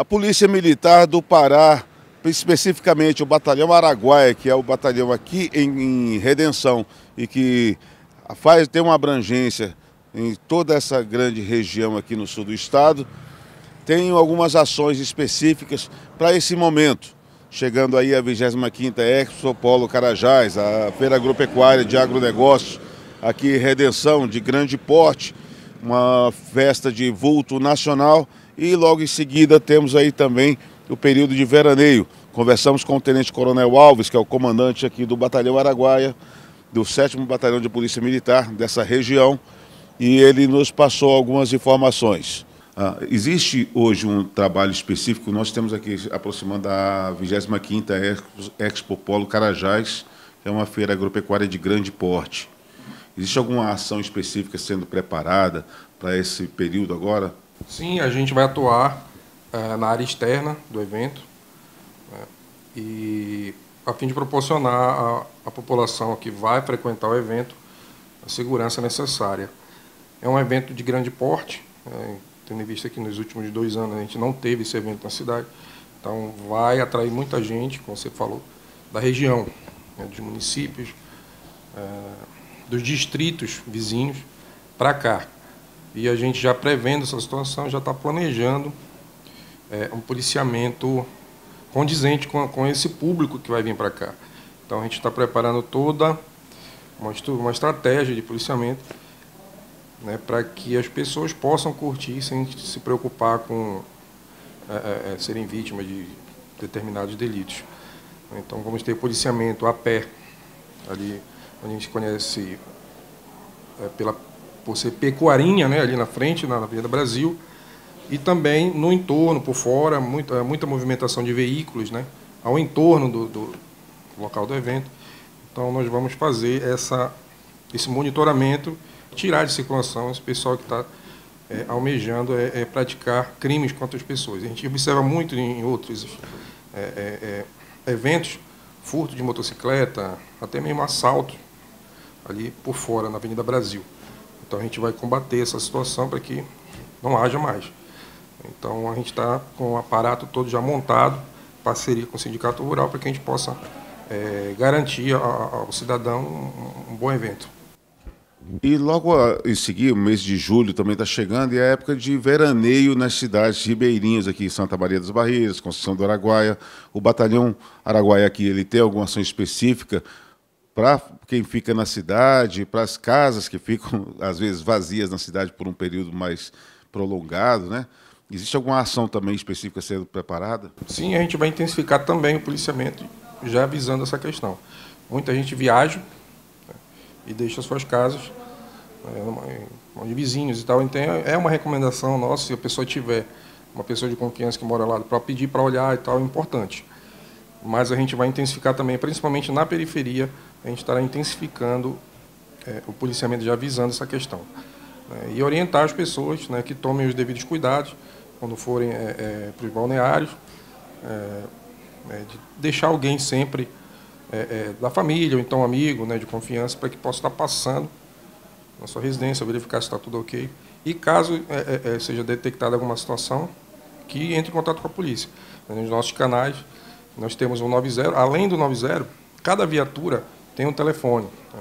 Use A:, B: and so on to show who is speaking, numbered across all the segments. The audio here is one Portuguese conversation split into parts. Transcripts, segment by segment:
A: A Polícia Militar do Pará, especificamente o Batalhão Araguaia, que é o batalhão aqui em, em Redenção e que faz tem uma abrangência em toda essa grande região aqui no sul do estado, tem algumas ações específicas para esse momento. Chegando aí a 25ª Expo Polo Carajás, a Feira Agropecuária de Agronegócios, aqui Redenção, de grande porte, uma festa de vulto nacional e logo em seguida temos aí também o período de veraneio. Conversamos com o Tenente Coronel Alves, que é o comandante aqui do Batalhão Araguaia, do 7 Batalhão de Polícia Militar dessa região, e ele nos passou algumas informações. Ah, existe hoje um trabalho específico, nós temos aqui aproximando a 25ª Expo Polo Carajás, que é uma feira agropecuária de grande porte. Existe alguma ação específica sendo preparada para esse período agora?
B: Sim, a gente vai atuar é, na área externa do evento né, e a fim de proporcionar à população que vai frequentar o evento a segurança necessária. É um evento de grande porte, é, tendo em vista que nos últimos dois anos a gente não teve esse evento na cidade, então vai atrair muita gente, como você falou, da região, né, dos municípios, é, dos distritos vizinhos para cá. E a gente já prevendo essa situação, já está planejando é, um policiamento condizente com, com esse público que vai vir para cá. Então a gente está preparando toda uma, uma estratégia de policiamento né, para que as pessoas possam curtir sem se preocupar com é, é, é serem vítimas de determinados delitos. Então vamos ter policiamento a pé, ali onde a gente conhece é, pela, por ser pecuarinha, né, ali na frente, na Avenida Brasil, e também no entorno, por fora, muita, muita movimentação de veículos né, ao entorno do, do local do evento. Então, nós vamos fazer essa, esse monitoramento, tirar de circulação esse pessoal que está é, almejando é, é, praticar crimes contra as pessoas. A gente observa muito em outros é, é, é, eventos, furto de motocicleta, até mesmo assalto ali por fora, na Avenida Brasil. Então a gente vai combater essa situação para que não haja mais. Então a gente está com o aparato todo já montado, parceria com o Sindicato Rural, para que a gente possa é, garantir ao cidadão um, bom evento.
A: E logo em seguida, o mês de julho também está chegando, e é a época de veraneio nas cidades ribeirinhas aqui, Santa Maria das Barreiras, Conceição do Araguaia. O batalhão Araguaia aqui, ele tem alguma ação específica para quem fica na cidade, para as casas que ficam, às vezes, vazias na cidade por um período mais prolongado, né? Existe alguma ação também específica sendo preparada?
B: Sim, a gente vai intensificar também o policiamento, já avisando essa questão. Muita gente viaja né, e deixa suas casas né, de vizinhos e tal. Então, é uma recomendação nossa, se a pessoa tiver uma pessoa de confiança que mora lá, para pedir para olhar e tal, é importante. Mas a gente vai intensificar também, principalmente na periferia, a gente estará intensificando é, o policiamento já avisando essa questão. Né, e orientar as pessoas né, que tomem os devidos cuidados quando forem é, é, para os balneários, é, né, de deixar alguém sempre é, é, da família ou então amigo né, de confiança para que possa estar passando na sua residência, verificar se está tudo ok. E caso seja detectada alguma situação, que entre em contato com a polícia. Nos nossos canais, nós temos um 90, além do 90, cada viatura tem um telefone. Né?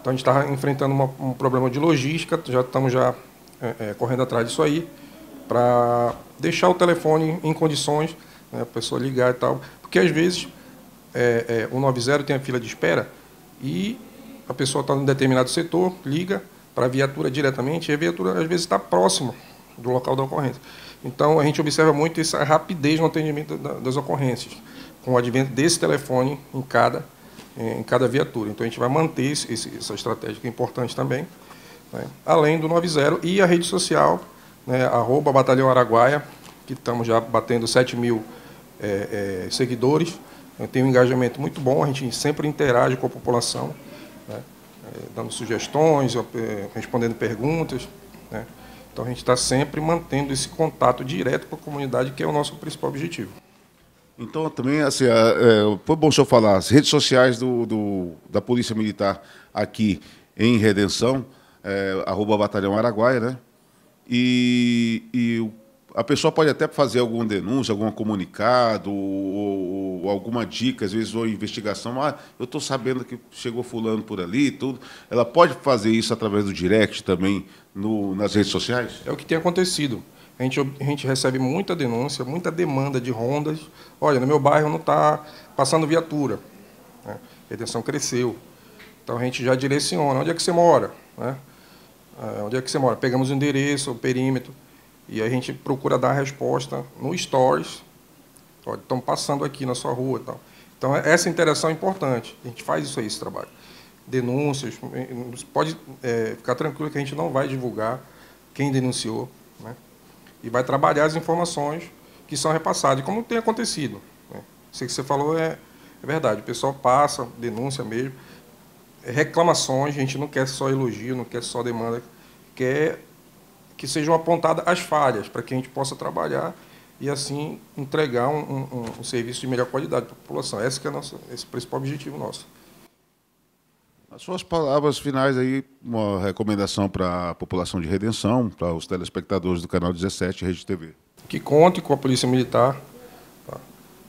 B: Então a gente está enfrentando uma, um problema de logística, já estamos já é, é, correndo atrás disso aí, para deixar o telefone em condições, né, a pessoa ligar e tal, porque às vezes é, é o 90 tem a fila de espera e a pessoa está em determinado setor, liga para a viatura diretamente, e a viatura às vezes está próxima do local da ocorrência. Então a gente observa muito essa rapidez no atendimento das ocorrências, com o advento desse telefone em cada em cada viatura. Então a gente vai manter esse, essa estratégia que é importante também, né? além do 90 e a rede social, né, arroba Batalhão Araguaia, que estamos já batendo 7 mil é, é, seguidores, tem um engajamento muito bom, a gente sempre interage com a população, né, é, dando sugestões, respondendo perguntas. Né, então a gente está sempre mantendo esse contato direto com a comunidade, que é o nosso principal objetivo.
A: Então, também, assim, é, foi bom o senhor falar, as redes sociais do, do, da Polícia Militar aqui em Redenção, é, arroba Batalhão Araguaia, né? E, e a pessoa pode até fazer alguma denúncia, algum comunicado, ou, ou alguma dica, às vezes, ou investigação. Ah, eu estou sabendo que chegou fulano por ali tudo. Ela pode fazer isso através do direct também no, nas redes sociais?
B: É o que tem acontecido. A gente, a gente recebe muita denúncia, muita demanda de rondas. Olha, no meu bairro não está passando viatura. Né? A retenção cresceu. Então a gente já direciona. Onde é que você mora? Né? É, onde é que você mora? Pegamos o endereço, o perímetro, e a gente procura dar a resposta no Stories. Estão passando aqui na sua rua. Tal. Então, essa interação é importante. A gente faz isso aí, esse trabalho. Denúncias, pode é, ficar tranquilo que a gente não vai divulgar quem denunciou, né? e vai trabalhar as informações que são repassadas, como tem acontecido. Né? Isso que você falou é, é verdade. O pessoal passa, denúncia mesmo reclamações, a gente não quer só elogio, não quer só demanda, quer que sejam apontadas as falhas para que a gente possa trabalhar e assim entregar um, um, um serviço de melhor qualidade para a população. Esse que é nosso, esse é o principal objetivo nosso.
A: As suas palavras finais aí, uma recomendação para a população de Redenção, para os telespectadores do canal 17 Rede TV.
B: Que conte com a Polícia Militar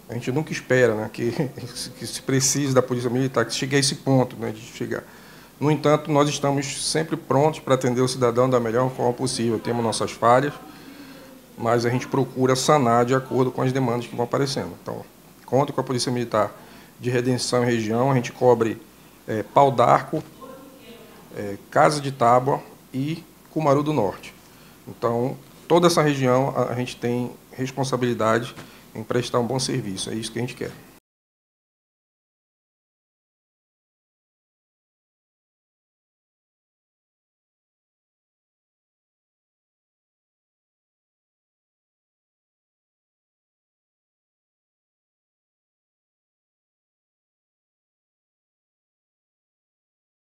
B: a gente nunca espera né, que, que se precise da Polícia Militar, que chegue a esse ponto né, de chegar. No entanto, nós estamos sempre prontos para atender o cidadão da melhor forma possível. Temos nossas falhas, mas a gente procura sanar de acordo com as demandas que vão aparecendo. Então, conto com a Polícia Militar de Redenção e região, a gente cobre é, Pau d'Arco, é, Casa de Tábua e Cumaru do Norte. Então, toda essa região a gente tem responsabilidade em prestar um bom serviço. É isso que a gente quer.